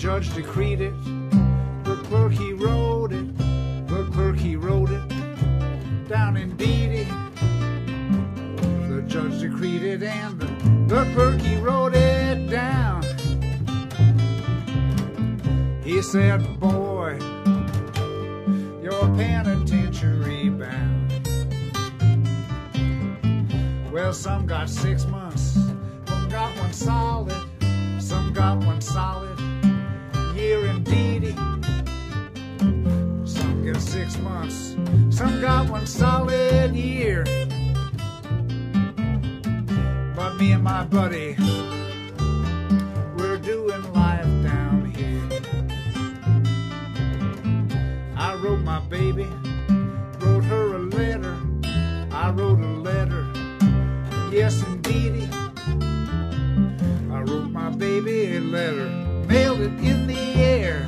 judge decreed it. The clerk he wrote it. The clerk he wrote it down in deedy. The judge decreed it and the, the clerk he wrote it down. He said, Boy, you're penitentiary bound. Well, some got six months, some got one solid, some got one solid indeed. Some get six months, some got one solid year. But me and my buddy, we're doing life down here. I wrote my baby, wrote her a letter. I wrote a letter, yes indeedy. I wrote my baby a letter, it in the air.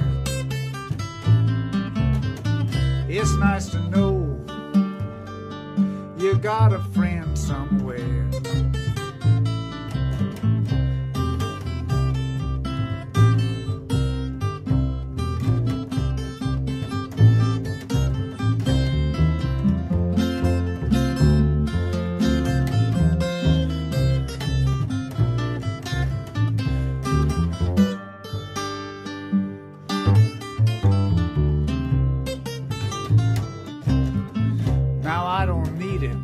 It's nice to know you got a friend somewhere. It.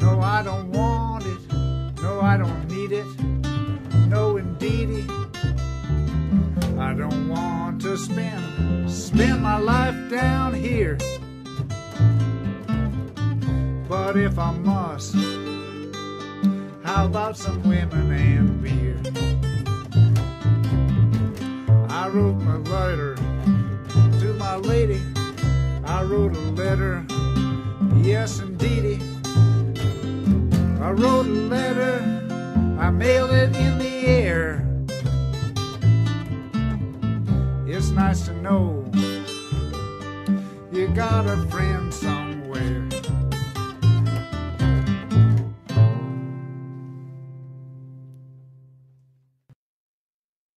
No, I don't want it. No, I don't need it. No, indeedy. I don't want to spend spend my life down here. But if I must, how about some women and beer? I wrote my letter to my lady. I wrote a letter Yes, indeedy. I wrote a letter, I mailed it in the air. It's nice to know you got a friend somewhere.